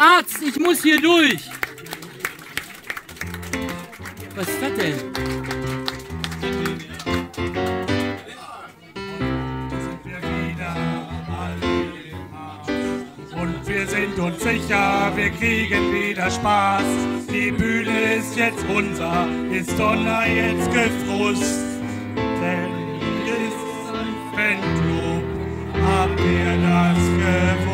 Arzt, ich muss hier durch. Was ist das denn? Und wir sind uns sicher, wir kriegen wieder Spaß. Die Bühne ist jetzt unser, ist Donner jetzt gefrust. Denn ist ein Fanclub, habt ihr das gewusst?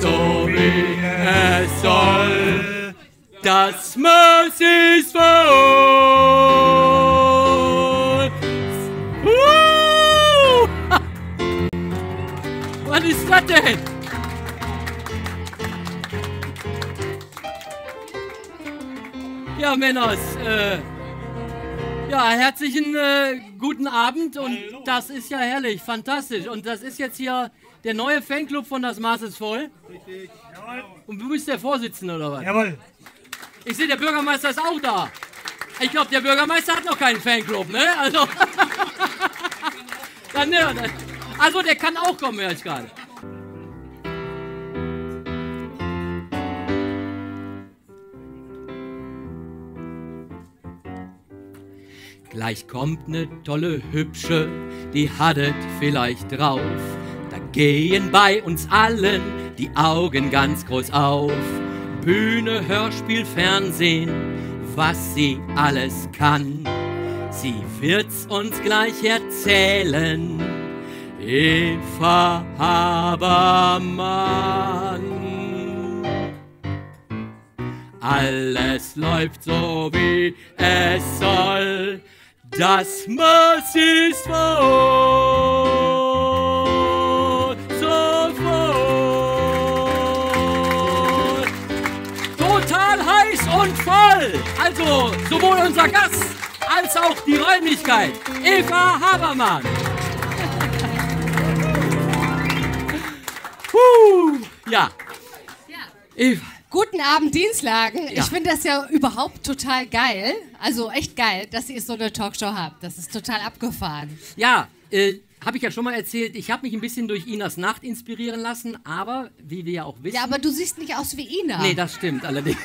So wie es soll. Das Maß ist voll. Uh! Was ist das denn? Ja, Männers, äh, ja, herzlichen äh, guten Abend und das ist ja herrlich, fantastisch. Und das ist jetzt hier der neue Fanclub von Das Maß ist voll. Und du bist der Vorsitzende oder was? Jawohl. Ich sehe, der Bürgermeister ist auch da. Ich glaube, der Bürgermeister hat noch keinen Fanclub, ne? Also, dann, also der kann auch kommen, höre ich gerade. Gleich kommt ne tolle Hübsche, die hattet vielleicht drauf. Da gehen bei uns allen die Augen ganz groß auf. Bühne, Hörspiel, Fernsehen, was sie alles kann. Sie wird's uns gleich erzählen. Eva Habermann. Alles läuft so wie es soll. Das Maß ist voll. So voll. Total heiß und voll. Also sowohl unser Gast als auch die Räumlichkeit. Eva Habermann. Huh. Ja. Eva. Guten Abend, Dienstlagen. Ja. Ich finde das ja überhaupt total geil. Also echt geil, dass ihr so eine Talkshow habt. Das ist total abgefahren. Ja, äh, habe ich ja schon mal erzählt, ich habe mich ein bisschen durch Inas Nacht inspirieren lassen, aber wie wir ja auch wissen. Ja, aber du siehst nicht aus wie Ina. Nee, das stimmt allerdings.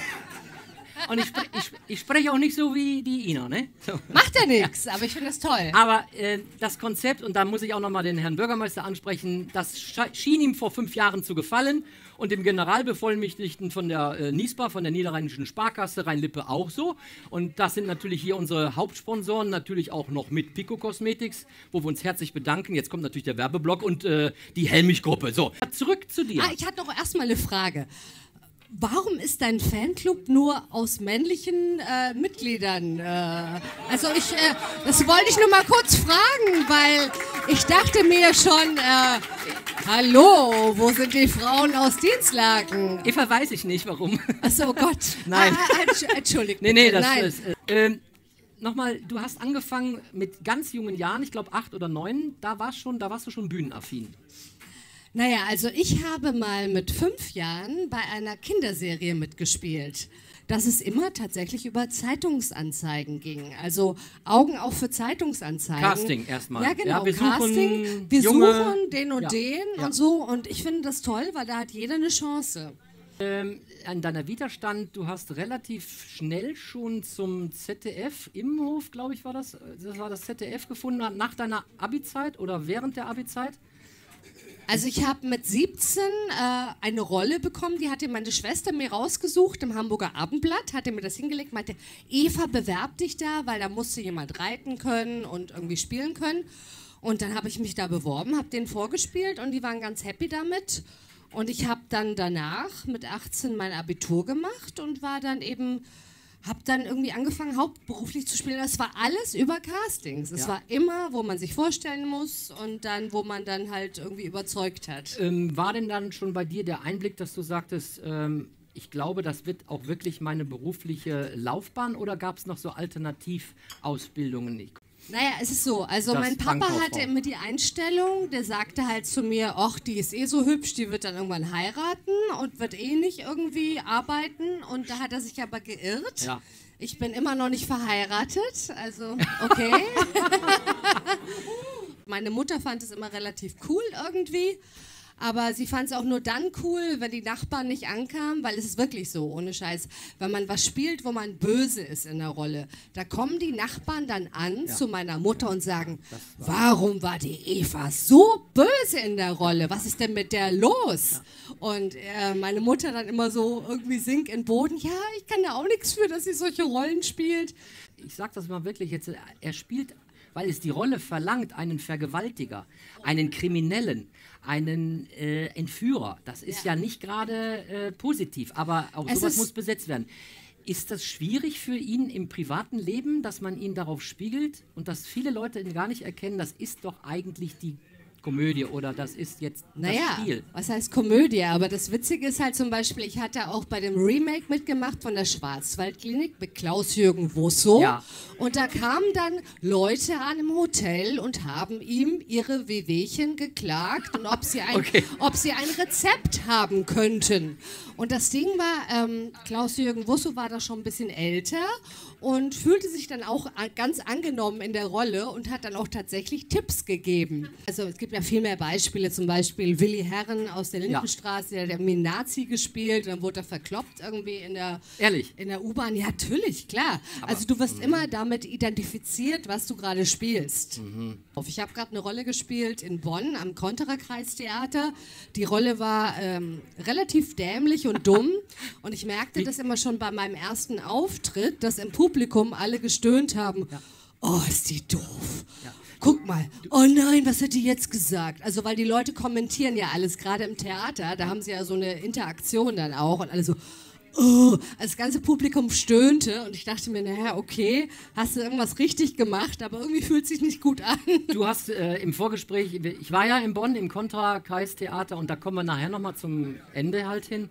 Und ich, spre ich, ich spreche auch nicht so wie die Ina, ne? So. Macht ja nichts, aber ich finde das toll. Aber äh, das Konzept, und da muss ich auch nochmal den Herrn Bürgermeister ansprechen, das schien ihm vor fünf Jahren zu gefallen und dem Generalbevollmächtigten von der äh, NISPA, von der Niederrheinischen Sparkasse Rhein-Lippe auch so. Und das sind natürlich hier unsere Hauptsponsoren, natürlich auch noch mit Pico Cosmetics, wo wir uns herzlich bedanken. Jetzt kommt natürlich der Werbeblock und äh, die Helmich-Gruppe. So, zurück zu dir. Ah, ich hatte noch erstmal eine Frage. Warum ist dein Fanclub nur aus männlichen äh, Mitgliedern? Äh, also ich, äh, das wollte ich nur mal kurz fragen, weil ich dachte mir schon, äh, hallo, wo sind die Frauen aus Dienstlagen? Eva weiß ich nicht, warum. Achso, Gott. Nein. Ah, ah, entsch- Entschuldigt Nee, nee, das Nein. ist. Äh, ähm, Nochmal, du hast angefangen mit ganz jungen Jahren, ich glaube acht oder neun, da, warst schon, da warst du schon bühnenaffin. Naja, also ich habe mal mit fünf Jahren bei einer Kinderserie mitgespielt. Dass es immer tatsächlich über Zeitungsanzeigen ging. Also Augen auf für Zeitungsanzeigen. Casting erstmal. Ja, genau. Ja, wir suchen Casting. Wir junge- suchen den und Ja, den ja. und so. Und ich finde das toll, weil da hat jeder eine Chance. Ähm, an deiner Vita stand, du hast relativ schnell schon zum ZDF, Immenhof, glaube ich, war das, das war das ZDF gefunden, nach deiner Abi-Zeit oder während der Abi-Zeit? Also ich habe mit 17 äh, eine Rolle bekommen, die hatte meine Schwester mir rausgesucht im Hamburger Abendblatt, hatte mir das hingelegt, meinte, Eva, bewerb dich da, weil da musste jemand reiten können und irgendwie spielen können. Und dann habe ich mich da beworben, habe denen vorgespielt und die waren ganz happy damit. Und ich habe dann danach mit 18 mein Abitur gemacht und war dann eben, habe dann irgendwie angefangen, hauptberuflich zu spielen. Das war alles über Castings. Es Ja. war immer, wo man sich vorstellen muss und dann, wo man dann halt irgendwie überzeugt hat. Ähm, war denn dann schon bei dir der Einblick, dass du sagtest, ähm, ich glaube, das wird auch wirklich meine berufliche Laufbahn oder gab es noch so Alternativausbildungen? Ich- Naja, es ist so. Also Das mein Papa hatte immer die Einstellung, der sagte halt zu mir, ach, die ist eh so hübsch, die wird dann irgendwann heiraten und wird eh nicht irgendwie arbeiten. Und da hat er sich aber geirrt. Ja. Ich bin immer noch nicht verheiratet, also okay. Meine Mutter fand es immer relativ cool irgendwie. Aber sie fand es auch nur dann cool, wenn die Nachbarn nicht ankamen, weil es ist wirklich so, ohne Scheiß. Wenn man was spielt, wo man böse ist in der Rolle, da kommen die Nachbarn dann an ja. zu meiner Mutter und sagen, warum war die Eva so böse in der Rolle? Was ist denn mit der los? Ja. Und äh, meine Mutter dann immer so irgendwie sink in Boden, ja, ich kann da auch nichts für, dass sie solche Rollen spielt. Ich sag das mal wirklich jetzt, er spielt weil es die Rolle verlangt, einen Vergewaltiger, einen Kriminellen, einen äh, Entführer. Das ist ja, ja nicht gerade äh, positiv, aber auch es sowas muss besetzt werden. Ist das schwierig für ihn im privaten Leben, dass man ihn darauf spiegelt und dass viele Leute ihn gar nicht erkennen, das ist doch eigentlich die Komödie oder das ist jetzt naja, das Spiel. Was heißt Komödie? Aber das Witzige ist halt zum Beispiel, ich hatte auch bei dem Remake mitgemacht von der Schwarzwaldklinik mit Klaus-Jürgen Wusso. Ja. Und da kamen dann Leute an im Hotel und haben ihm ihre Wehwehchen geklagt und ob sie ein, okay. ob sie ein Rezept haben könnten. Und das Ding war, ähm, Klaus-Jürgen Wusso war da schon ein bisschen älter und fühlte sich dann auch ganz angenommen in der Rolle und hat dann auch tatsächlich Tipps gegeben. Also es gibt ja viel mehr Beispiele, zum Beispiel Willi Herren aus der Lindenstraße, ja. der hat mir Nazi gespielt, dann wurde er verkloppt irgendwie in der, Ehrlich? In der U-Bahn. Ja, natürlich, klar. Aber, also du wirst mh. immer damit identifiziert, was du gerade spielst. Mhm. Ich habe gerade eine Rolle gespielt in Bonn am Konterer-Kreistheater. Die Rolle war ähm, relativ dämlich und dumm und ich merkte Wie? das immer schon bei meinem ersten Auftritt, dass im Publikum alle gestöhnt haben. Ja. Oh, ist die doof. Ja. Guck mal, oh nein, was hat die jetzt gesagt? Also, weil die Leute kommentieren ja alles, gerade im Theater, da haben sie ja so eine Interaktion dann auch und alle so, oh, das ganze Publikum stöhnte und ich dachte mir, naja, okay, hast du irgendwas richtig gemacht, aber irgendwie fühlt sich nicht gut an. Du hast äh, im Vorgespräch, ich war ja in Bonn im Kontra-Kreistheater und da kommen wir nachher nochmal zum Ende halt hin.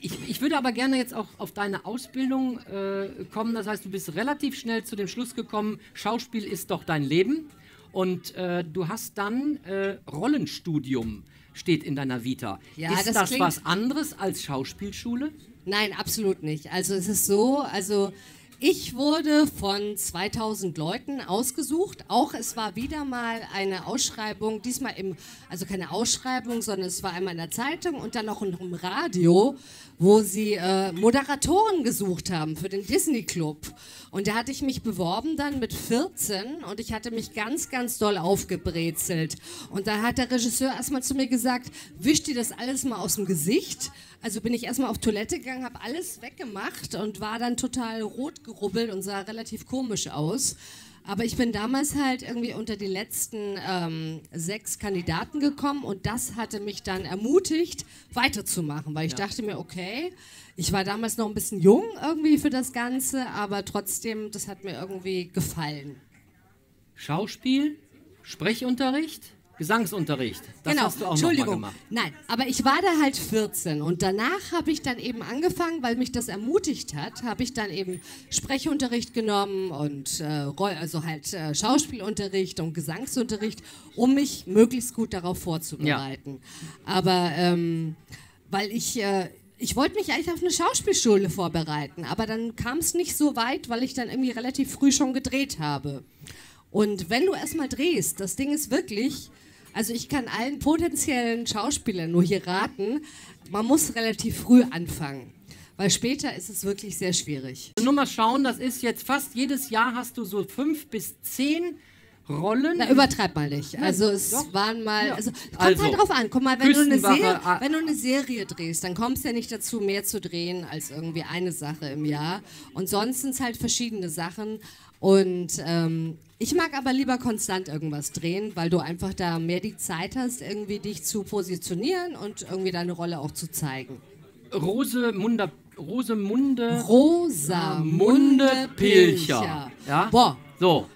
Ich, ich, würde aber gerne jetzt auch auf deine Ausbildung äh, kommen. Das heißt, du bist relativ schnell zu dem Schluss gekommen, Schauspiel ist doch dein Leben. Und äh, du hast dann äh, Rollenstudium steht in deiner Vita. Ja, ist das, das was anderes als Schauspielschule? Nein, absolut nicht. Also es ist so, also ich wurde von 2000 Leuten ausgesucht. Auch es war wieder mal eine Ausschreibung, diesmal im, also keine Ausschreibung, sondern es war einmal in der Zeitung und dann auch im Radio, wo sie äh, Moderatoren gesucht haben für den Disney Club. Und da hatte ich mich beworben dann mit 14 und ich hatte mich ganz, ganz doll aufgebrezelt. Und da hat der Regisseur erstmal zu mir gesagt, wisch dir das alles mal aus dem Gesicht. Also bin ich erstmal auf Toilette gegangen, habe alles weggemacht und war dann total rot gerubbelt und sah relativ komisch aus. Aber ich bin damals halt irgendwie unter die letzten ähm, sechs Kandidaten gekommen und das hatte mich dann ermutigt, weiterzumachen, weil ich ja. dachte mir, okay, ich war damals noch ein bisschen jung irgendwie für das Ganze, aber trotzdem, das hat mir irgendwie gefallen. Schauspiel, Sprechunterricht? Gesangsunterricht. Das genau. hast du auch Entschuldigung. Noch mal gemacht. Nein, aber ich war da halt 14 und danach habe ich dann eben angefangen, weil mich das ermutigt hat, habe ich dann eben Sprechunterricht genommen und äh, also halt äh, Schauspielunterricht und Gesangsunterricht, um mich möglichst gut darauf vorzubereiten. Ja. Aber ähm, weil ich äh, ich wollte mich eigentlich auf eine Schauspielschule vorbereiten, aber dann kam es nicht so weit, weil ich dann irgendwie relativ früh schon gedreht habe. Und wenn du erstmal drehst, das Ding ist wirklich, also ich kann allen potenziellen Schauspielern nur hier raten, man muss relativ früh anfangen. Weil später ist es wirklich sehr schwierig. Nur mal schauen, das ist jetzt fast jedes Jahr hast du so fünf bis zehn Rollen. Na, übertreib mal nicht. Also es doch. waren mal, also kommt halt also, halt drauf an. Guck mal, wenn du, eine Serie, ah. wenn du eine Serie drehst, dann kommst du ja nicht dazu, mehr zu drehen als irgendwie eine Sache im Jahr. Und sonst sind es halt verschiedene Sachen. Und ähm, ich mag aber lieber konstant irgendwas drehen, weil du einfach da mehr die Zeit hast, irgendwie dich zu positionieren und irgendwie deine Rolle auch zu zeigen. Rose Munde, Rosemunde. Rosamunde Pilcher. Pilcher. Ja? Boah. So.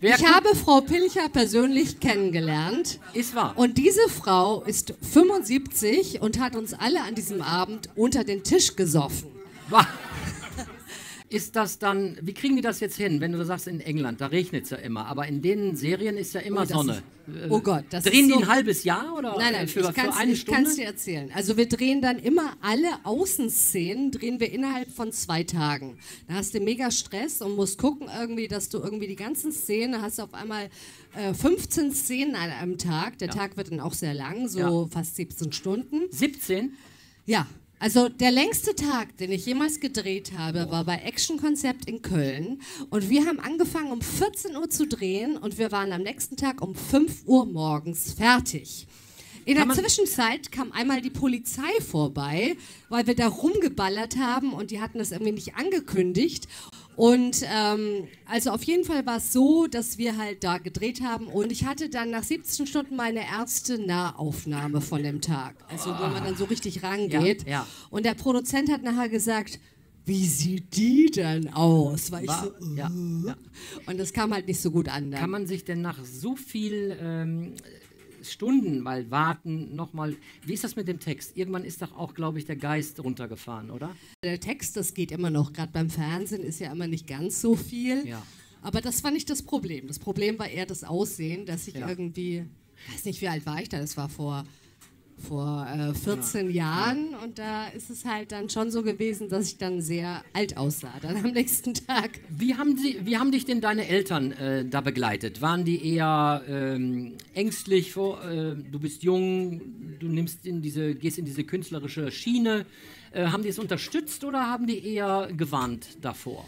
Wer ich habe Frau Pilcher persönlich kennengelernt. Ist wahr. Und diese Frau ist 75 und hat uns alle an diesem Abend unter den Tisch gesoffen. Wahr. Ist das dann, wie kriegen die das jetzt hin, wenn du sagst in England, da regnet es ja immer, aber in den Serien ist ja immer Oh, Sonne. ist- oh Gott, das Drehen ist die so- ein halbes Jahr oder Nein, nein, für, ich für eine ich Stunde? kann es dir erzählen. Also wir drehen dann immer alle Außenszenen, drehen wir innerhalb von zwei Tagen. Da hast du mega Stress und musst gucken irgendwie, dass du irgendwie die ganzen Szenen, hast du auf einmal äh, 15 Szenen an einem Tag. Der Tag wird dann auch sehr lang, so Ja. fast 17 Stunden. 17? Ja, also der längste Tag, den ich jemals gedreht habe, war bei Action Konzept in Köln. Und wir haben angefangen um 14 Uhr zu drehen und wir waren am nächsten Tag um 5 Uhr morgens fertig. In der Zwischenzeit kam einmal die Polizei vorbei, weil wir da rumgeballert haben und die hatten das irgendwie nicht angekündigt. Und ähm, also auf jeden Fall war es so, dass wir halt da gedreht haben und ich hatte dann nach 17 Stunden meine erste Nahaufnahme von dem Tag. Also wo man dann so richtig rangeht. Ja, ja. Und der Produzent hat nachher gesagt, wie sieht die denn aus? War ich War, so, ja, ja. und das kam halt nicht so gut an. Dann. Kann man sich denn nach so viel ähm, Stunden mal warten, nochmal, wie ist das mit dem Text? Irgendwann ist doch auch, glaube ich, der Geist runtergefahren, oder? Der Text, das geht immer noch. Gerade beim Fernsehen ist ja immer nicht ganz so viel. Ja. Aber das war nicht das Problem. Das Problem war eher das Aussehen, dass ich Ja. irgendwie, ich weiß nicht, wie alt war ich da? Das war vor, vor äh, 14 Jahren. Und da ist es halt dann schon so gewesen, dass ich dann sehr alt aussah. Dann am nächsten Tag. Wie haben, Sie, wie haben dich denn deine Eltern äh, da begleitet? Waren die eher ähm, ängstlich vor, äh, du bist jung, du nimmst in diese, gehst in diese künstlerische Schiene? Äh, haben die es unterstützt oder haben die eher gewarnt davor?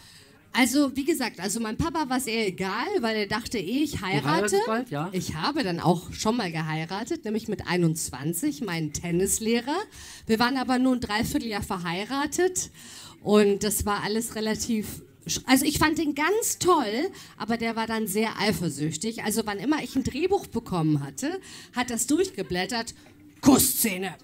Also, wie gesagt, also mein Papa war es eher egal, weil er dachte eh, ich heirate. bald, ja? Ich habe dann auch schon mal geheiratet, nämlich mit 21, meinen Tennislehrer. Wir waren aber nur ein Dreivierteljahr verheiratet und das war alles relativ. Also ich fand ihn ganz toll, aber der war dann sehr eifersüchtig. Also wann immer ich ein Drehbuch bekommen hatte, hat das durchgeblättert. Kussszene,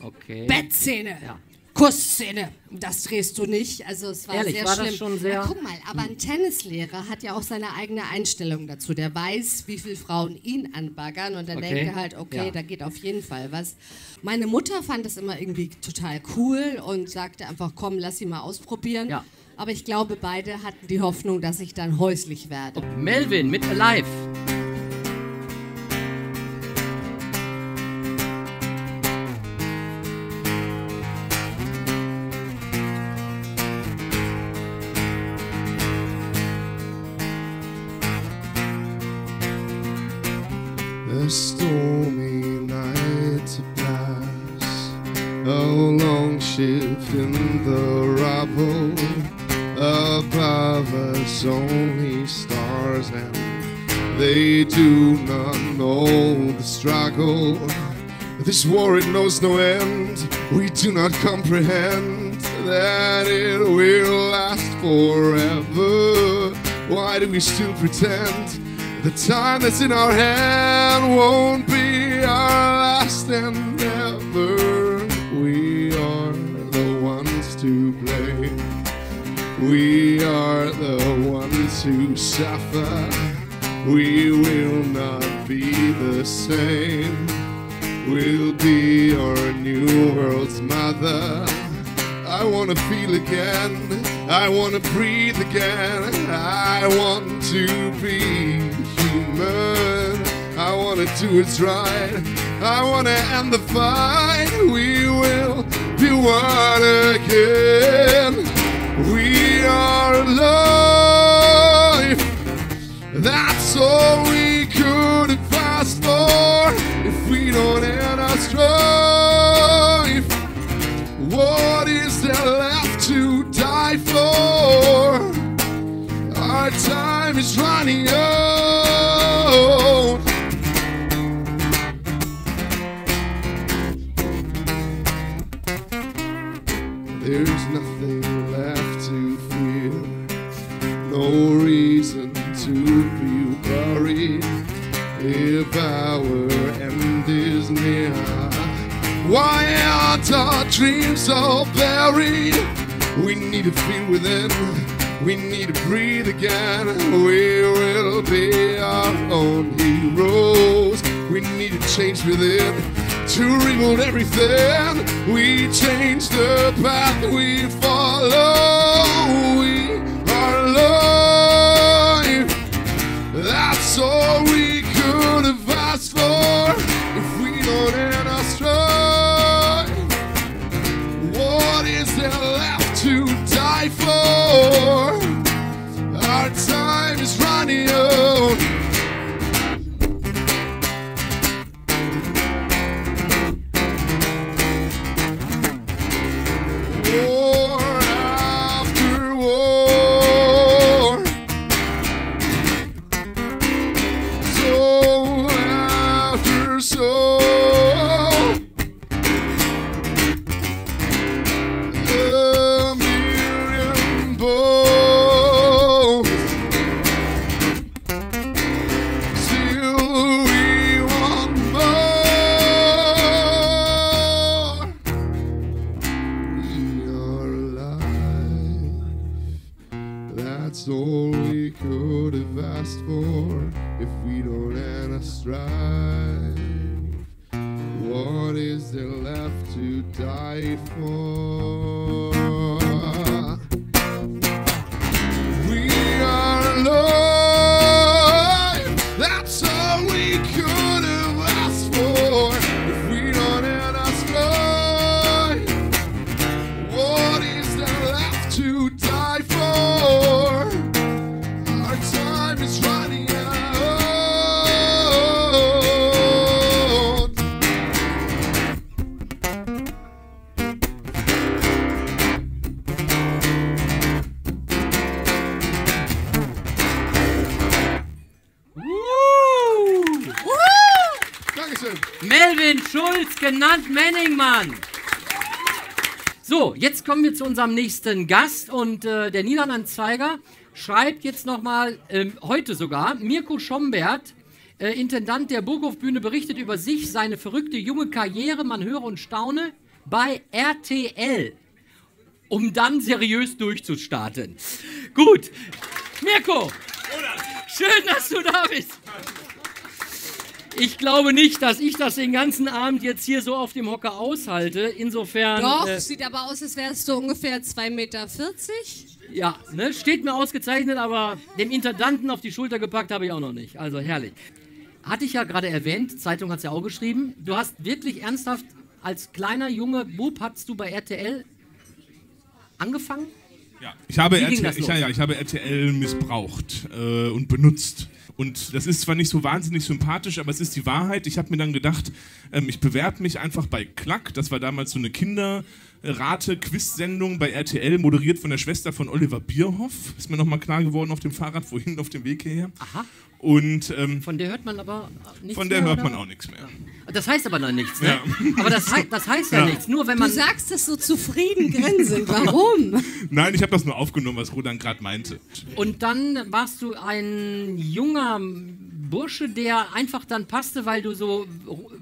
Okay. Bettszene. Ja. Kussszene. Das drehst du nicht. Also es war Ehrlich, sehr war das schlimm. schon sehr- Ja, guck mal, aber ein Tennislehrer hat ja auch seine eigene Einstellung dazu. Der weiß, wie viele Frauen ihn anbaggern und dann Okay. denkt er halt, okay, Ja. da geht auf jeden Fall was. Meine Mutter fand das immer irgendwie total cool und sagte einfach, komm, lass sie mal ausprobieren. Ja. Aber ich glaube, beide hatten die Hoffnung, dass ich dann häuslich werde. Melvin mit Alive. This war, it knows no end. We do not comprehend that it will last forever. Why do we still pretend? The time that's in our hand won't be our last and ever. We are the ones to blame. We are the ones who suffer. We will not be the same. We'll be our new world's mother. I wanna feel again. I wanna breathe again. I want to be human. I wanna do it right. I wanna end the fight. We will be one again. We are alive. That's all we could have asked for. We don't end our strife, what is there left to die for? Our time is running out. There's nothing left to fear, no reason to be worried if our near. Why aren't our dreams all buried? We need to feel within, we need to breathe again. We will be our own heroes. We need to change within to rebuild everything. We change the path we follow. We are alive. Manningmann. So, jetzt kommen wir zu unserem nächsten Gast und äh, der Niederanzeiger schreibt jetzt nochmal, ähm, heute sogar, Mirko Schombert, äh, Intendant der Burghofbühne, berichtet über sich, seine verrückte junge Karriere, man höre und staune, bei RTL, um dann seriös durchzustarten. Gut, Mirko, schön, dass du da bist. Ich glaube nicht, dass ich das den ganzen Abend jetzt hier so auf dem Hocker aushalte. Insofern. Doch, Äh, sieht aber aus, als wärst du ungefähr 2,40 Meter. ja, ne, steht mir ausgezeichnet, aber dem Intendanten auf die Schulter gepackt habe ich auch noch nicht. Also herrlich. Hatte ich ja gerade erwähnt, Zeitung hat es ja auch geschrieben. Du hast wirklich ernsthaft als kleiner junge Bub hast du bei RTL angefangen? Ja, ich habe, RTL, ich, ja, ich habe RTL missbraucht äh, und benutzt. Und das ist zwar nicht so wahnsinnig sympathisch, aber es ist die Wahrheit. Ich habe mir dann gedacht, ähm, ich bewerbe mich einfach bei Klack. Das war damals so eine Kinderrate-Quiz-Sendung bei RTL, moderiert von der Schwester von Oliver Bierhoff. Ist mir nochmal klar geworden auf dem Fahrrad, vorhin auf dem Weg hierher. Aha. Und ähm, Von der hört man aber nichts von der mehr, hört man auch nichts mehr. Das heißt aber noch nichts, ne? Ja. Aber das, hei- das heißt ja, Ja. nichts. Nur wenn Du man. sagst es so zufrieden grinsend. Warum? Nein, ich habe das nur aufgenommen, was Rodan gerade meinte. Und dann warst du ein junger Bursche, der einfach dann passte, weil du so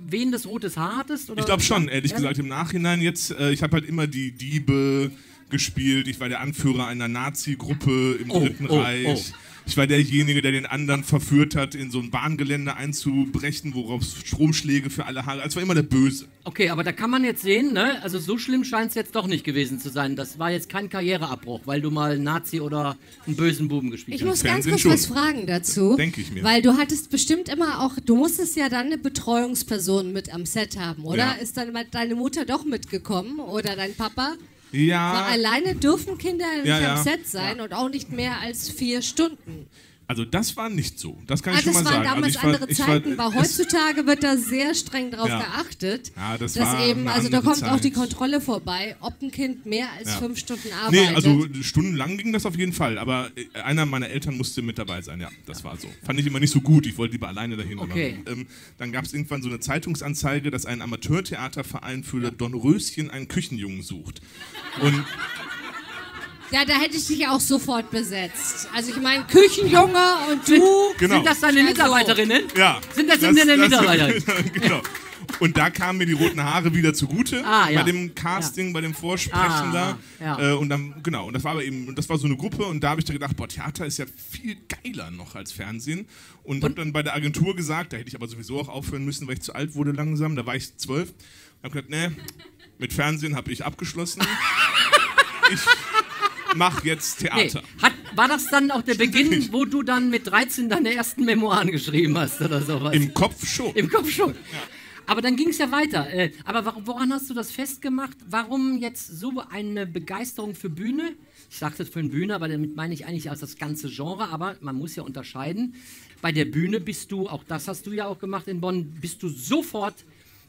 wehendes rotes Haar hattest? Oder? Ich glaube schon, ehrlich Ja? gesagt, im Nachhinein jetzt, äh, ich habe halt immer die Diebe gespielt, ich war der Anführer einer Nazi-Gruppe im Oh, Dritten oh, Reich. oh. Ich war derjenige, der den anderen verführt hat, in so ein Bahngelände einzubrechen, worauf Stromschläge für alle Haare. Also war immer der Böse. Okay, aber da kann man jetzt sehen, ne? Also so schlimm scheint es jetzt doch nicht gewesen zu sein. Das war jetzt kein Karriereabbruch, weil du mal einen Nazi oder einen bösen Buben gespielt Ich hast. muss ganz kurz schon. was fragen dazu. Denk ich mir. Weil du hattest bestimmt immer auch, du musstest ja dann eine Betreuungsperson mit am Set haben, oder? Ja. Ist dann mal deine Mutter doch mitgekommen oder dein Papa? Weil Ja, alleine dürfen Kinder nicht Ja, ja. am Set sein und auch nicht mehr als vier Stunden. Also das war nicht so. Das kann Ah, ich schon das mal waren sagen. damals also ich war, andere ich Zeiten, war, weil heutzutage wird da sehr streng drauf Ja. geachtet. Ja, das dass war eben, also da kommt auch die Zeit. Kontrolle vorbei, ob ein Kind mehr als Ja. fünf Stunden Nee, arbeitet. also stundenlang ging das auf jeden Fall, aber äh, einer meiner Eltern musste mit dabei sein, ja, das war so. Fand ich immer nicht so gut, ich wollte lieber alleine dahin. Okay. Ähm, dann gab es irgendwann so eine Zeitungsanzeige, dass ein Amateurtheaterverein für Dornröschen einen Küchenjungen sucht. Und ja, da hätte ich dich auch sofort besetzt. Also ich meine, Küchenjunge und du. genau. Sind das deine Mitarbeiterinnen? ja, Sind das eben deine Mitarbeiterinnen? genau. Und da kamen mir die roten Haare wieder zugute Ah, ja. bei dem Casting, bei dem Vorsprechen Ah, da. ja. Äh, und dann, genau, und das war aber eben, das war so eine Gruppe und da habe ich da gedacht, boah, Theater ist ja viel geiler noch als Fernsehen. Und, habe dann bei der Agentur gesagt, da hätte ich aber sowieso auch aufhören müssen, weil ich zu alt wurde langsam. Da war ich zwölf. Habe gesagt, nee, mit Fernsehen habe ich abgeschlossen. ich mache jetzt Nee. Theater. Hat, war das dann auch der Beginn, wo du dann mit 13 deine ersten Memoiren geschrieben hast oder sowas? Im Kopf schon. Im Kopf schon. Aber dann ging es ja weiter. Äh, aber woran hast du das festgemacht? Warum jetzt so eine Begeisterung für Bühne? Ich sagte für eine Bühne, aber damit meine ich eigentlich als das ganze Genre. Aber man muss ja unterscheiden. Bei der Bühne bist du, auch das hast du ja auch gemacht in Bonn, bist du sofort,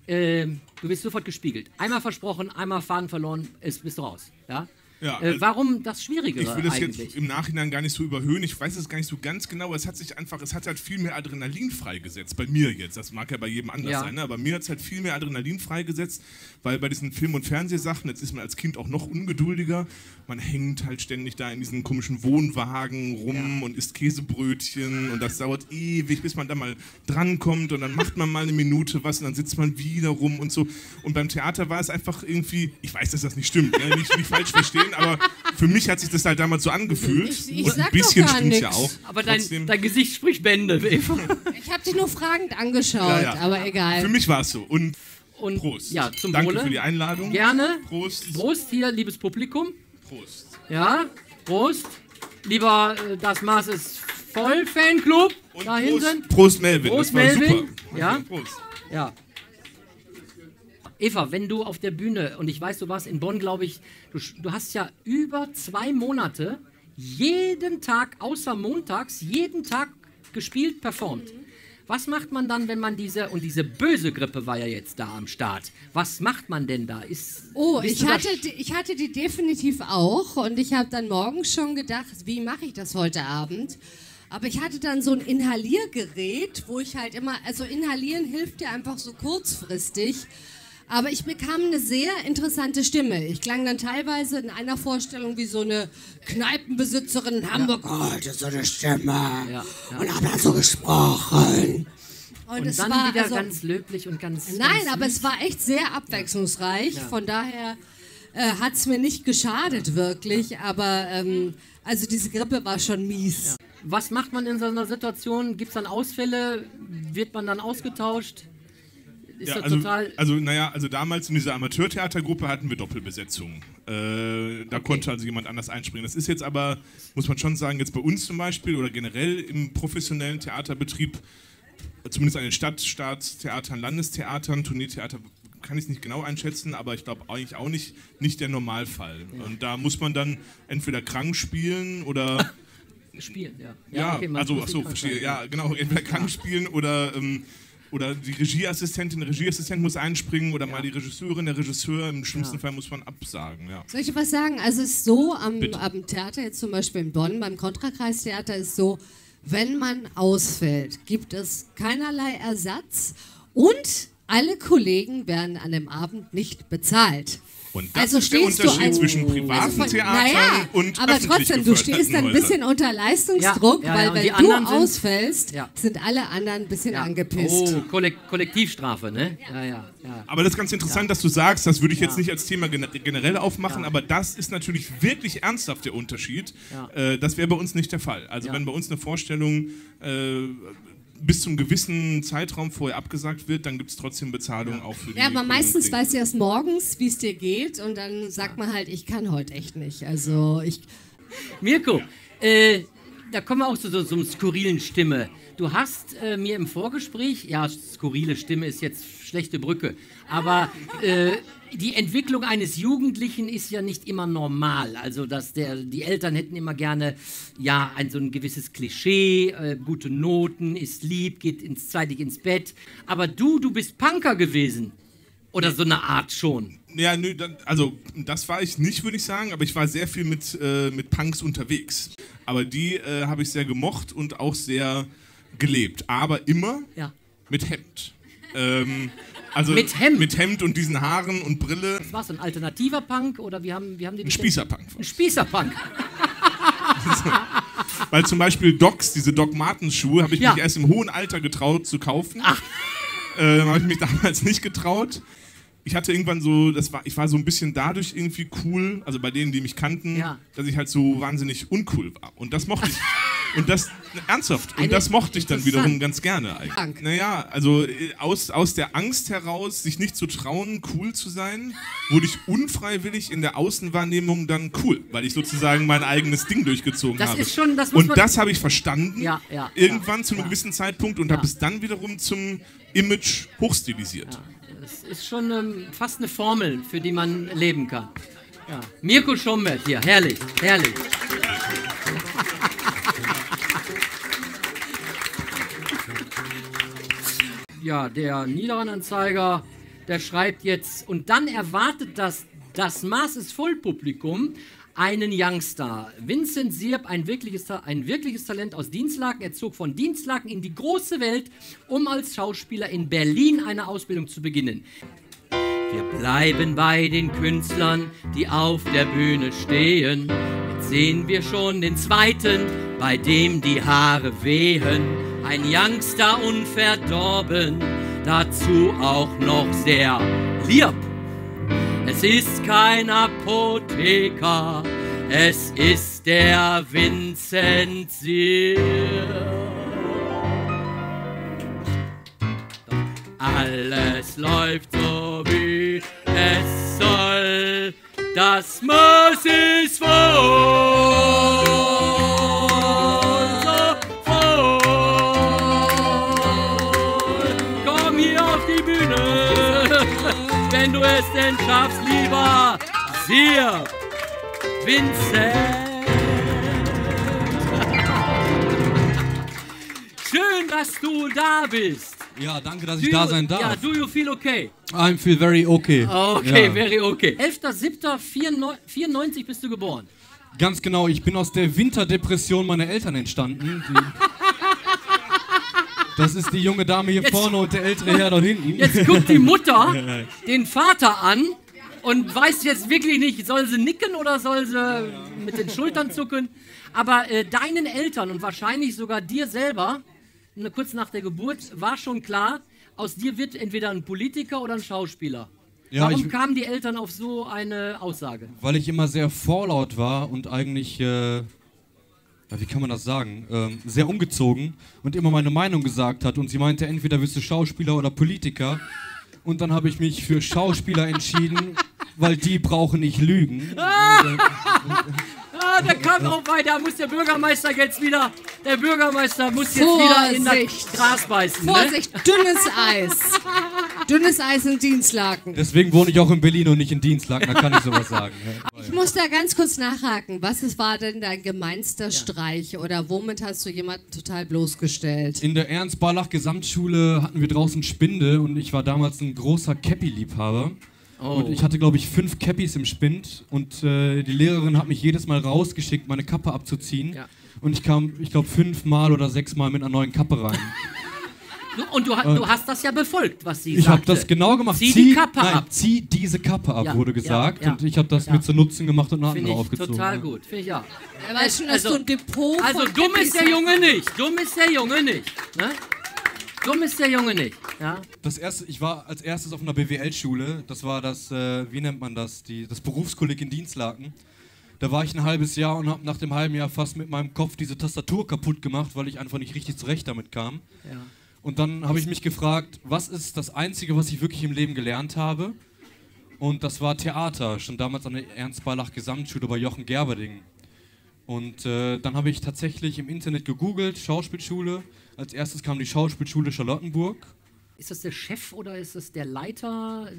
äh, du bist sofort gespiegelt. Einmal versprochen, einmal Faden verloren, ist, bist du raus. Ja? Ja, äh, also- warum das Schwierigere Ich will das eigentlich? jetzt im Nachhinein gar nicht so überhöhen. Ich weiß es gar nicht so ganz genau. Es hat sich einfach, es hat halt viel mehr Adrenalin freigesetzt. Bei mir jetzt. Das mag ja bei jedem anders Ja. sein. Ne? Aber mir hat es halt viel mehr Adrenalin freigesetzt, weil bei diesen Film- und Fernsehsachen, jetzt ist man als Kind auch noch ungeduldiger. Man hängt halt ständig da in diesen komischen Wohnwagen rum und isst Käsebrötchen und das dauert ewig, bis man da mal drankommt und dann macht man mal eine Minute was und dann sitzt man wieder rum und so. Und beim Theater war es einfach irgendwie, ich weiß, dass das nicht stimmt, ne? nicht, nicht falsch verstehen, aber für mich hat sich das halt damals so angefühlt. Ich- ich und sag ein bisschen doch gar stimmt's ja auch. aber dein, dein Gesicht spricht Bände, Eva. Ich habe dich nur fragend angeschaut, Ja, ja. aber egal. für mich war es so. Und Und Prost. ja, zum Danke Wohle. für die Einladung. Gerne. Prost. Prost hier, liebes Publikum. Prost. Ja, Prost. Lieber, äh, das Maß ist voll, Fanclub. Und da Prost, hinten. Prost Melvin. Prost, das war Melvin. Super. Ja. Prost. Ja. Eva, wenn du auf der Bühne, und ich weiß, du warst in Bonn, glaube ich, du, du hast ja über zwei Monate jeden Tag, außer montags, jeden Tag gespielt, performt. Was macht man dann, wenn man diese, und diese böse Grippe war ja jetzt da am Start, was macht man denn da? Ist, Oh, ich hatte, die- ich hatte die definitiv auch und ich habe dann morgens schon gedacht, wie mache ich das heute Abend? Aber ich hatte dann so ein Inhaliergerät, wo ich halt immer, also inhalieren hilft ja einfach so kurzfristig. Aber ich bekam eine sehr interessante Stimme. Ich klang dann teilweise in einer Vorstellung wie so eine Kneipenbesitzerin in Hamburg. Oh, das ist so eine Stimme. Ja, ja. Und habe dann so gesprochen. Und, Und es dann war wieder also, ganz löblich und ganz. Nein, ganz aber es war echt sehr abwechslungsreich. Von daher äh, hat es mir nicht geschadet, wirklich. Aber ähm, also diese Grippe war schon mies. Was macht man in so einer Situation? Gibt es dann Ausfälle? Wird man dann ausgetauscht? Ist Ja, das also, total. also, naja, also damals in dieser Amateurtheatergruppe hatten wir Doppelbesetzung. Äh, da konnte also jemand anders einspringen. Das ist jetzt aber, muss man schon sagen, jetzt bei uns zum Beispiel oder generell im professionellen Theaterbetrieb, zumindest an den Stadt-, Staatstheatern, Landestheatern, Turniertheater, kann ich es nicht genau einschätzen, aber ich glaube eigentlich auch nicht, nicht der Normalfall. Und da muss man dann entweder krank spielen oder. Spielen, ja. Ja, okay, man also, muss ach die so, Krankheit- verstehe. Ja, genau, entweder krank spielen oder, ähm, oder die Regieassistentin, der Regieassistent muss einspringen oder mal die Regisseurin, der Regisseur. Im schlimmsten Fall muss man absagen, ja. Soll ich was sagen? Also es ist so, am, Bitte. am Theater jetzt zum Beispiel in Bonn, beim Kontrakreistheater ist so, wenn man ausfällt, gibt es keinerlei Ersatz und alle Kollegen werden an dem Abend nicht bezahlt. Und das Also ist der stehst du Unterschied zwischen Also privaten von- Theatern naja, und aber trotzdem, du stehst dann ein bisschen unter Leistungsdruck, Ja, ja, weil wenn die du sind- ausfällst, Ja. sind alle anderen ein bisschen Ja. angepisst. Oh, Kollek Kollektivstrafe, ne? Ja, ja, ja. Aber das ist ganz interessant, dass du sagst, das würde ich jetzt nicht als Thema gene- generell aufmachen, aber das ist natürlich wirklich ernsthaft der Unterschied. Ja. Äh, das wäre bei uns nicht der Fall. Also Ja. wenn bei uns eine Vorstellung äh, bis zum gewissen Zeitraum vorher abgesagt wird, dann gibt es trotzdem Bezahlung auch für die Ja, aber meistens weißt du erst morgens, wie es dir geht und dann sagt man halt, ich kann heute echt nicht. Also ich, Mirko, äh, da kommen wir auch zu so, so einer skurrilen Stimme. Du hast äh, mir im Vorgespräch, ja, skurrile Stimme ist jetzt schlechte Brücke, aber äh, die Entwicklung eines Jugendlichen ist ja nicht immer normal. Also, dass der, die Eltern hätten immer gerne, ja, ein so ein gewisses Klischee, äh, gute Noten, ist lieb, geht ins, zeitig ins Bett. Aber du, du bist Punker gewesen. Oder so eine Art schon. Ja, nö, dann, also das war ich nicht, würde ich sagen, aber ich war sehr viel mit, äh, mit Punks unterwegs. Aber die äh, habe ich sehr gemocht und auch sehr gelebt. Aber immer Ja. mit Hemd. Ähm, also Mit Hemd? Mit Hemd und diesen Haaren und Brille. Was war so ein alternativer Punk oder wie haben, wie haben die Ein Spießerpunk. Ein Spießerpunk. Weil zum Beispiel Docs, diese Doc Martens Schuhe, habe ich Ja. mich erst im hohen Alter getraut zu kaufen. äh, habe ich mich damals nicht getraut. Ich hatte irgendwann so, das war, ich war so ein bisschen dadurch irgendwie cool, also bei denen, die mich kannten, Ja. dass ich halt so wahnsinnig uncool war. Und das mochte ich. Und das, ernsthaft, und das mochte ich dann wiederum ganz gerne eigentlich. Dank. Naja, also äh, aus, aus der Angst heraus, sich nicht zu trauen, cool zu sein, wurde ich unfreiwillig in der Außenwahrnehmung dann cool, weil ich sozusagen mein eigenes Ding durchgezogen Das habe. ist schon- das und das habe ich verstanden, Ja, ja, irgendwann zu einem gewissen Zeitpunkt und habe es dann wiederum zum Image hochstilisiert. Das ist schon ähm, fast eine Formel, für die man leben kann. Ja. Mirko Schombert hier, herrlich, herrlich. Ja, der Niederrhein-Anzeiger, der schreibt jetzt, und dann erwartet das, das Maß ist voll Publikum einen Youngster. Vincent Sierp, ein wirkliches, ein wirkliches Talent aus Dienstlaken. Er zog von Dienstlaken in die große Welt, um als Schauspieler in Berlin eine Ausbildung zu beginnen. Wir bleiben bei den Künstlern, die auf der Bühne stehen. Jetzt sehen wir schon den zweiten, bei dem die Haare wehen. Ein Youngster unverdorben, dazu auch noch sehr lieb. Es ist kein Apotheker, es ist der Vincent. Alles läuft so wie es soll. Das Maß ist voll. Lieber Sir Vincent. Schön, dass du da bist. Ja, danke, dass Do ich da you- sein Ja, darf. do you feel okay? I feel very okay. Okay, Ja. very okay. 11.07.94 bist du geboren. Ganz genau, ich bin aus der Winterdepression meiner Eltern entstanden. Das ist die junge Dame hier Jetzt- vorne und der ältere Herr dort hinten. Jetzt guckt die Mutter den Vater an und weiß jetzt wirklich nicht, soll sie nicken oder soll sie mit den Schultern zucken. Aber äh, deinen Eltern und wahrscheinlich sogar dir selber, ne, kurz nach der Geburt, war schon klar, aus dir wird entweder ein Politiker oder ein Schauspieler. Ja, Warum ich- kamen die Eltern auf so eine Aussage? Weil ich immer sehr vorlaut war und eigentlich, äh, ja, wie kann man das sagen, ähm, sehr ungezogen und immer meine Meinung gesagt hat. Und sie meinte, entweder wirst du Schauspieler oder Politiker. Und dann habe ich mich für Schauspieler entschieden, weil die brauchen nicht lügen. Ah, da kam auch da muss der Bürgermeister jetzt wieder, der Bürgermeister muss jetzt wieder in das Vorsicht. Gras beißen. Ne? Vorsicht, dünnes Eis. Dünnes Eis in Dienstlaken. Deswegen wohne ich auch in Berlin und nicht in Dienstlaken, da kann ich sowas sagen. Ich muss da ganz kurz nachhaken. Was ist, war denn dein gemeinster Streich oder womit hast du jemanden total bloßgestellt? In der Ernst Barlach Gesamtschule hatten wir draußen Spinde und ich war damals ein großer Cappy-Liebhaber. Oh. Und ich hatte, glaube ich, fünf Cappies im Spind und äh, die Lehrerin hat mich jedes Mal rausgeschickt, meine Kappe abzuziehen. Ja. Und ich kam, ich glaube, fünfmal oder sechsmal mit einer neuen Kappe rein. Und du, du hast das ja befolgt, was sie Ich habe sagte. das genau gemacht. Zieh die Kappe nein, ab. zieh diese Kappe ab, Ja, wurde ja, gesagt. ja. Und ich habe das Ja. mit zu Nutzen gemacht und eine andere ich aufgezogen. total ja. gut. Finde ich auch. Er weiß schon, dass Also- du ein Depot Also von dumm ist der Junge nicht. Dumm ist der Junge nicht. Ne? Dumm ist der Junge nicht. Ja? Das erste, ich war als erstes auf einer BWL-Schule. Das war das, äh, wie nennt man das? Die, das Berufskolleg in Dienstlaken. Da war ich ein halbes Jahr und habe nach dem halben Jahr fast mit meinem Kopf diese Tastatur kaputt gemacht, weil ich einfach nicht richtig zurecht damit kam. Ja. Und dann habe ich mich gefragt, was ist das Einzige, was ich wirklich im Leben gelernt habe? Und das war Theater, schon damals an der Ernst-Barlach-Gesamtschule bei Jochen Gerberding. Und äh, dann habe ich tatsächlich im Internet gegoogelt, Schauspielschule. Als erstes kam die Schauspielschule Charlottenburg. Ist das der Chef oder ist das der Leiter,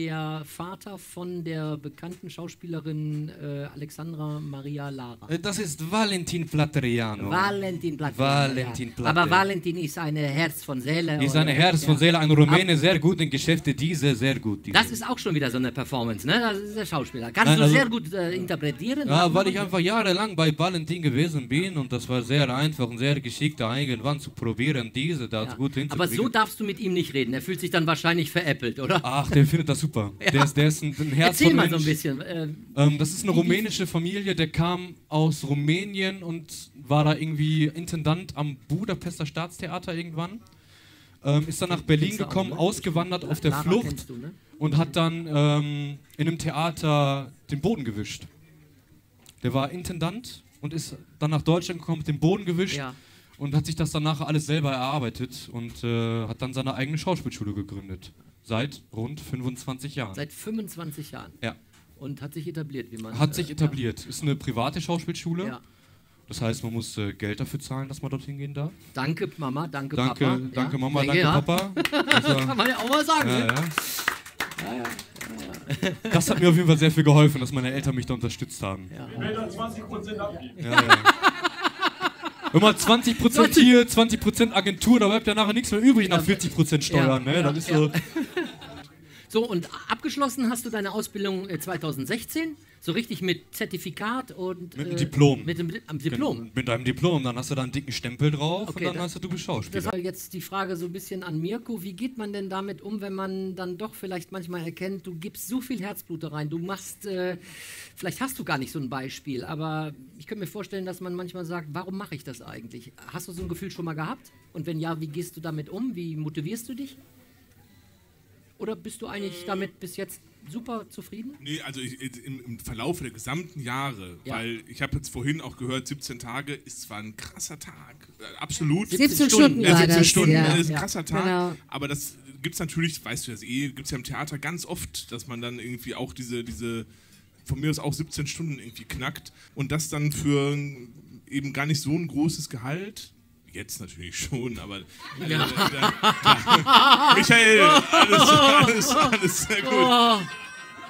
der Vater von der bekannten Schauspielerin äh, Alexandra Maria Lara? Äh, Das ist Valentin Flatteriano. Valentin Platte. Valentin Platte. Aber Valentin ist ein Herz von Seele. ist eine Herz von. Seele, ein Rumäne, sehr gut in Geschäfte, diese sehr gut. Diese. Das ist auch schon wieder so eine Performance, ne? Das ist der Schauspieler. Kannst Nein, du also- sehr gut äh, interpretieren. Ja, weil ich einfach jahrelang bei Valentin gewesen bin und das war sehr einfach und sehr geschickt, da irgendwann zu probieren, diese da Ja. gut Aber hinzukriegen. so darfst du mit ihm nicht reden. Er fühlt sich dann wahrscheinlich veräppelt, oder? Ach, der findet das super. Der, ist, der ist ein, ein Herz Erzähl mal so ein bisschen. Äh, Ähm, das ist eine rumänische Familie, der kam aus Rumänien und war da irgendwie Intendant am Budapester Staatstheater irgendwann. ähm, ist dann nach Berlin du auch, gekommen, ne? ausgewandert auf der Lara Flucht du, ne? und hat dann ähm, in einem Theater den Boden gewischt. Der war Intendant und ist dann nach Deutschland gekommen, dem Boden gewischt Ja. und hat sich das dann nachher alles selber erarbeitet und äh, hat dann seine eigene Schauspielschule gegründet. Seit rund 25 Jahren. Seit 25 Jahren. ja. Und hat sich etabliert, wie man. Hat äh, sich etabliert. Ist eine private Schauspielschule. Ja. ja. Das heißt, man muss äh, Geld dafür zahlen, dass man dorthin gehen darf. Danke, Mama, danke, Danke, Papa. danke ja. Mama, Denke, danke ja. Papa. Also, Kann man ja auch mal sagen. ja, ne? ja. Das hat mir auf jeden Fall sehr viel geholfen, dass meine Eltern mich da unterstützt haben. Ja. Ja, ja. Immer 20% hier, 20% Agentur, da bleibt ja nachher nichts mehr übrig nach 40% Steuern. Ja, ne? ja, das ist so. So, und abgeschlossen hast du deine Ausbildung äh, 2016, so richtig mit Zertifikat und. Mit dem äh, Diplom. Mit dem Di- am Diplom. Mit deinem Diplom, dann hast du da einen dicken Stempel drauf Okay, und dann da- hast du, du bist Schauspieler. Das war jetzt die Frage so ein bisschen an Mirko. Wie geht man denn damit um, wenn man dann doch vielleicht manchmal erkennt, du gibst so viel Herzblut da rein, du machst, äh, vielleicht hast du gar nicht so ein Beispiel, aber ich könnte mir vorstellen, dass man manchmal sagt, warum mache ich das eigentlich? Hast du so ein Gefühl schon mal gehabt? Und wenn ja, wie gehst du damit um? Wie motivierst du dich? Oder bist du eigentlich damit bis jetzt super zufrieden? Nee, also ich, im, im Verlauf der gesamten Jahre, Ja. weil ich habe jetzt vorhin auch gehört, 17 Tage ist zwar ein krasser Tag, äh, absolut. 17 Stunden, Stunden Ja, war 17 das, Stunden ja. ist ein Ja. krasser Tag, Genau. aber das gibt es natürlich, weißt du das eh, gibt es ja im Theater ganz oft, dass man dann irgendwie auch diese, diese, von mir aus auch 17 Stunden irgendwie knackt und das dann für eben gar nicht so ein großes Gehalt. Jetzt natürlich schon, aber äh, da, da, Michael, alles, alles, alles sehr gut.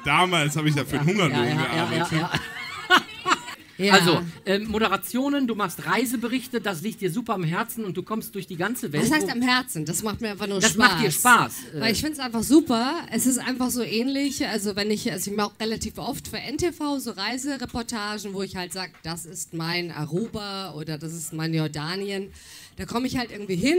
Damals habe ich ja für den Hungerlohn Ja, ja, ja, gearbeitet. Ja. Also, ähm, Moderationen, du machst Reiseberichte, das liegt dir super am Herzen und du kommst durch die ganze Welt. Das heißt am Herzen, das macht mir einfach nur Das Spaß. macht dir Spaß, äh. Weil ich finde es einfach super. Es ist einfach so ähnlich. Also wenn ich, also ich mache auch relativ oft für NTV so Reisereportagen, wo ich halt sage, das ist mein Aruba oder das ist mein Jordanien. Da komme ich halt irgendwie hin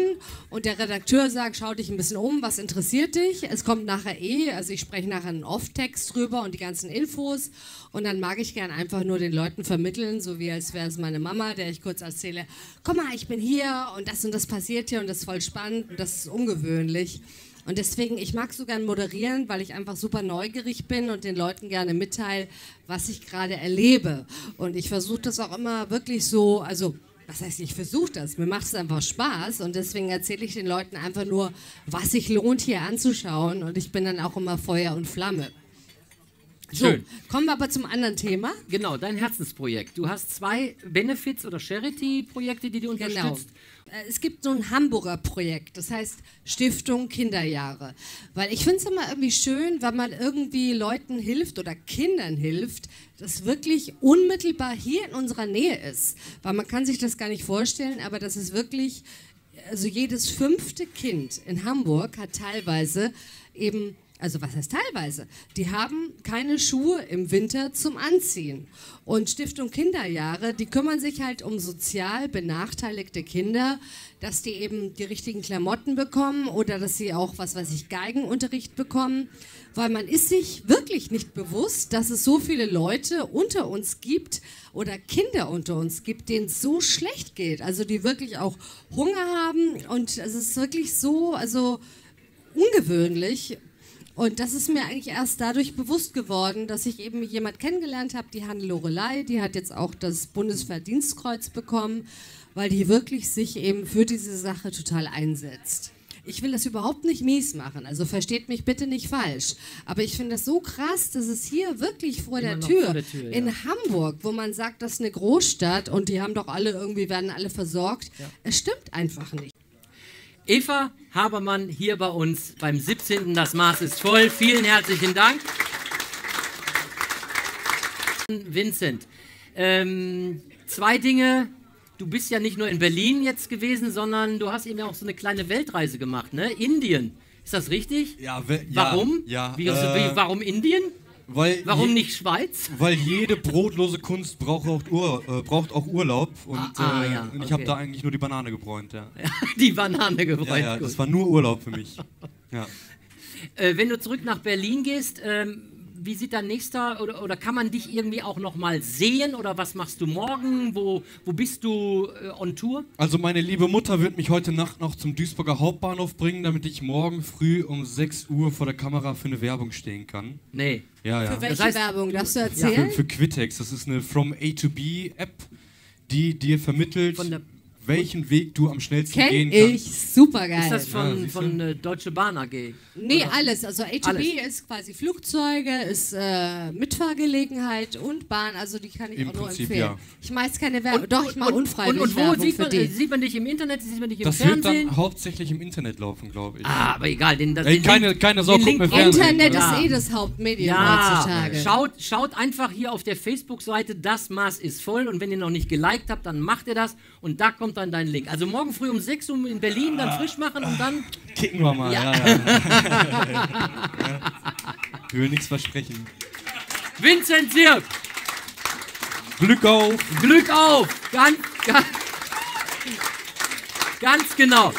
und der Redakteur sagt, schau dich ein bisschen um, was interessiert dich? Es kommt nachher eh, also ich spreche nachher einen Off-Text drüber und die ganzen Infos und dann mag ich gern einfach nur den Leuten vermitteln, so wie als wäre es meine Mama, der ich kurz erzähle, komm mal, ich bin hier und das und das passiert hier und das ist voll spannend und das ist ungewöhnlich. Und deswegen, ich mag so gern moderieren, weil ich einfach super neugierig bin und den Leuten gerne mitteile, was ich gerade erlebe. Und ich versuche das auch immer wirklich so, also was heißt, ich versuche das, mir macht es einfach Spaß und deswegen erzähle ich den Leuten einfach nur, was sich lohnt hier anzuschauen und ich bin dann auch immer Feuer und Flamme. So, Schön. Kommen wir aber zum anderen Thema. Genau, dein Herzensprojekt. Du hast zwei Benefits- oder Charity-Projekte, die du Genau. unterstützt. Äh, Es gibt so ein Hamburger Projekt, das heißt Stiftung Kinderjahre. Weil ich finde es immer irgendwie schön, wenn man irgendwie Leuten hilft oder Kindern hilft, das wirklich unmittelbar hier in unserer Nähe ist. Weil man kann sich das gar nicht vorstellen, aber das ist wirklich, also jedes fünfte Kind in Hamburg hat teilweise eben also was heißt teilweise? Die haben keine Schuhe im Winter zum Anziehen. Und Stiftung Kinderjahre, die kümmern sich halt um sozial benachteiligte Kinder, dass die eben die richtigen Klamotten bekommen oder dass sie auch, was weiß ich, Geigenunterricht bekommen. Weil man ist sich wirklich nicht bewusst, dass es so viele Leute unter uns gibt oder Kinder unter uns gibt, denen es so schlecht geht. Also die wirklich auch Hunger haben und es ist wirklich so, also ungewöhnlich. Und das ist mir eigentlich erst dadurch bewusst geworden, dass ich eben jemand kennengelernt habe, die Hanne Lorelei, die hat jetzt auch das Bundesverdienstkreuz bekommen, weil die wirklich sich eben für diese Sache total einsetzt. Ich will das überhaupt nicht mies machen, also versteht mich bitte nicht falsch. Aber ich finde das so krass, dass es hier wirklich vor, der Tür, vor der Tür, in ja. Hamburg, wo man sagt, das ist eine Großstadt und die haben doch alle irgendwie, werden alle versorgt. Es stimmt einfach nicht. Eva Habermann hier bei uns beim 17. Das Maß ist voll. Vielen herzlichen Dank. Vincent, ähm, zwei Dinge. Du bist ja nicht nur in Berlin jetzt gewesen, sondern du hast eben auch so eine kleine Weltreise gemacht, ne? Indien. Ist das richtig? Ja, we- ja, Warum? Ja, Wie, äh, warum Indien? Weil Warum je- nicht Schweiz? Weil jede brotlose Kunst braucht auch, Ur, äh, braucht auch Urlaub und, Ah, ah, äh, ja, und ich okay. habe da eigentlich nur die Banane gebräunt. Ja. Die Banane gebräunt. Ja, ja, das war nur Urlaub für mich. Äh, wenn du zurück nach Berlin gehst, ähm, wie sieht dein nächster oder, oder kann man dich irgendwie auch noch mal sehen oder was machst du morgen? Wo, wo bist du äh, on Tour? Also meine liebe Mutter wird mich heute Nacht noch zum Duisburger Hauptbahnhof bringen, damit ich morgen früh um 6 Uhr vor der Kamera für eine Werbung stehen kann. Nee. Ja, ja. Für welche heißt- Werbung? Darfst du Für, erzählen? für Quittex. Das ist eine From A to B App, die dir vermittelt, Von der- welchen Weg du am schnellsten Kenn gehen ich, kannst. super Ist geil. das von, du? von äh, Deutsche Bahn AG? Nee, alles. Also A2B Alles. ist quasi Flugzeuge, ist äh, Mitfahrgelegenheit und Bahn. Also die kann ich Im auch nur Prinzip, empfehlen. ja. Ich mache jetzt keine Werbung. Doch, ich mache und, unfreiwillig und wo Werbung sieht man, die. sieht man dich im Internet, sieht man dich im Das wird Fernsehen? dann hauptsächlich im Internet laufen, glaube ich. Ah, aber egal, den, das, Ey, den keine- keine guckt Link mehr Fernsehen. Internet Ja. ist eh das Hauptmedium Ja, heutzutage. schaut, schaut einfach hier auf der Facebook-Seite, das Maß ist voll und wenn ihr noch nicht geliked habt, dann macht ihr das und da kommt dann dein Link. Also morgen früh um 6 Uhr in Berlin dann frisch machen und dann... Kicken wir mal. Ja. Ja. Ja, Ich will nichts versprechen. Vincent Sirk, Glück auf! Glück auf! Ganz, ganz, ganz genau.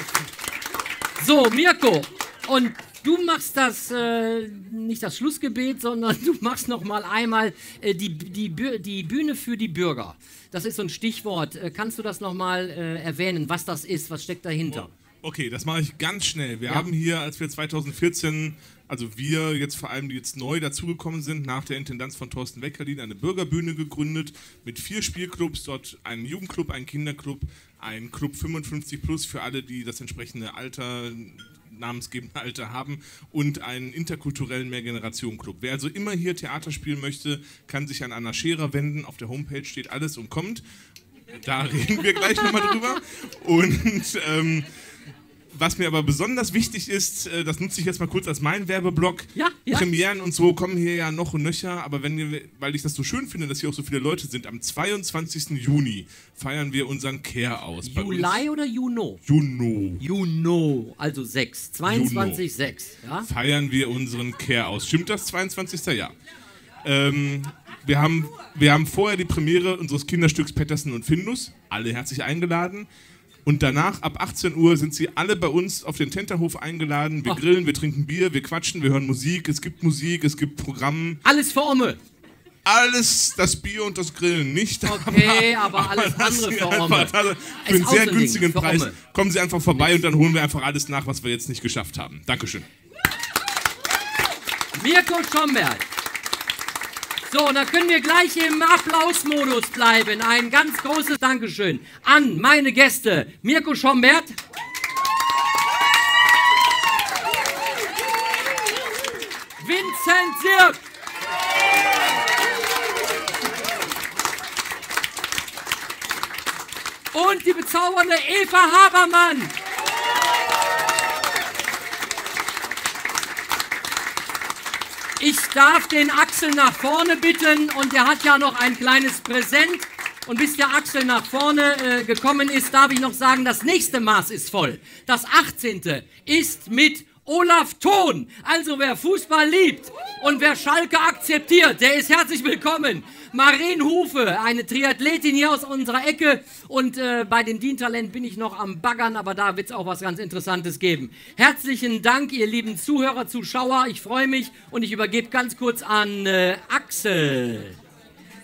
So, Mirko, und du machst das, äh, nicht das Schlussgebet, sondern du machst noch mal einmal äh, die, die, die Bühne für die Bürger. Das ist so ein Stichwort. Äh, kannst du das noch mal äh, erwähnen, was das ist, was steckt dahinter? Okay, das mache ich ganz schnell. Wir haben hier, als wir 2014, also wir jetzt vor allem, die jetzt neu dazugekommen sind, nach der Intendanz von Thorsten Weckerlin, eine Bürgerbühne gegründet mit vier Spielclubs, dort einen Jugendclub, einen Kinderclub, ein Club 55 plus für alle, die das entsprechende Alter namensgebende Alter haben und einen interkulturellen Mehrgenerationen-Club. Wer also immer hier Theater spielen möchte, kann sich an Anna Scherer wenden. Auf der Homepage steht alles und kommt. Da reden wir gleich nochmal drüber. Und ähm, was mir aber besonders wichtig ist, äh, das nutze ich jetzt mal kurz als mein Werbeblock. Ja, ja. Premieren und so kommen hier ja noch und nöcher, aber wenn weil ich das so schön finde, dass hier auch so viele Leute sind, am 22. Juni feiern wir unseren Care aus. Juli oder Juno? Juno. Juno, also 6. 22, 6. Ja? feiern wir unseren Care aus. Stimmt das? 22. Ja. Ähm, wir, haben, wir haben vorher die Premiere unseres Kinderstücks Pettersen und Findus. Alle herzlich eingeladen. Und danach, ab 18 Uhr, sind sie alle bei uns auf den Tenterhof eingeladen. Wir grillen, wir trinken Bier, wir quatschen, wir hören Musik. Es gibt Musik, es gibt Programm. Alles für Omme. Alles das Bier und das Grillen nicht. Okay, aber alles das andere für einfach Omme. da- Für Ist einen sehr günstigen für Preis. Omme. Kommen Sie einfach vorbei und dann holen wir einfach alles nach, was wir jetzt nicht geschafft haben. Dankeschön. Mirko Schomberg. So, und dann können wir gleich im Applausmodus bleiben. Ein ganz großes Dankeschön an meine Gäste. Mirko Schomberg. Vincent Sirk. Und die bezaubernde Eva Habermann. Ich darf den Axel nach vorne bitten und er hat ja noch ein kleines Präsent. Und bis der Axel nach vorne äh, gekommen ist, darf ich noch sagen, das nächste Maß ist voll. Das 18. ist mit Olaf Thon. Also wer Fußball liebt und wer Schalke akzeptiert, der ist herzlich willkommen. Maren Hufe, eine Triathletin hier aus unserer Ecke. Und äh, bei den Dientalent bin ich noch am Baggern, aber da wird es auch was ganz Interessantes geben. Herzlichen Dank, ihr lieben Zuhörer, Zuschauer. Ich freue mich und ich übergebe ganz kurz an äh, Axel.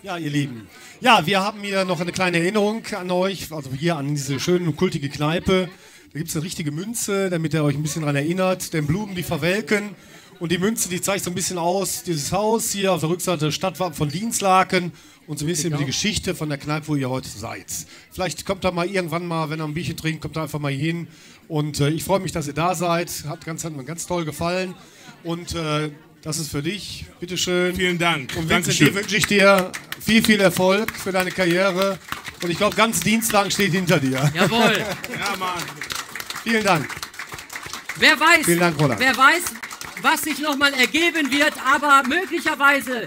Ja, ihr Lieben. Ja, wir haben hier noch eine kleine Erinnerung an euch, also hier an diese schöne, kultige Kneipe. Da gibt es eine richtige Münze, damit ihr euch ein bisschen daran erinnert. Denn Blumen, die verwelken. Und die Münze, die zeigt so ein bisschen aus, dieses Haus hier auf der Rückseite Stadtwappen von Dienstlaken und so ein bisschen die Geschichte von der Kneipe, wo ihr heute seid. Vielleicht kommt da mal irgendwann mal, wenn ihr ein Bierchen trinkt, kommt da einfach mal hier hin. Und äh, ich freue mich, dass ihr da seid. Hat, ganz, hat mir ganz toll gefallen. Und äh, das ist für dich. Bitteschön. Vielen Dank. Und Vincent, dir wünsche ich dir viel, viel Erfolg für deine Karriere. Und ich glaube, ganz Dienstag steht hinter dir. Jawohl. Ja, Mann. Vielen Dank. Wer weiß, Vielen Dank, Roland. wer weiß, was sich nochmal ergeben wird, aber möglicherweise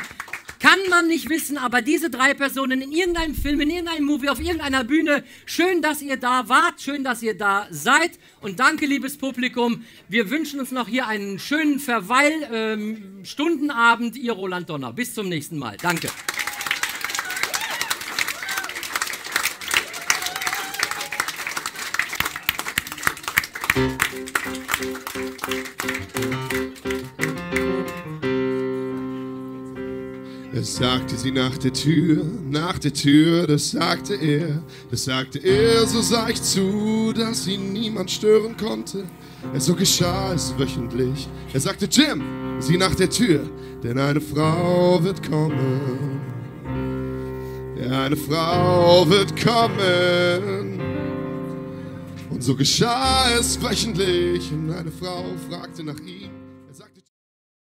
kann man nicht wissen, aber diese drei Personen in irgendeinem Film, in irgendeinem Movie, auf irgendeiner Bühne, schön, dass ihr da wart, schön, dass ihr da seid und danke, liebes Publikum. Wir wünschen uns noch hier einen schönen Verweil, ähm, Stundenabend, ihr Roland Donner. Bis zum nächsten Mal. Danke. Es sagte sie nach der Tür, nach der Tür, das sagte er, das sagte er, so sah ich zu, dass ihn niemand stören konnte. Es so geschah es wöchentlich. Er sagte, Jim, sieh nach der Tür, denn eine Frau wird kommen. Ja, eine Frau wird kommen. Und so geschah es wöchentlich und eine Frau fragte nach ihm.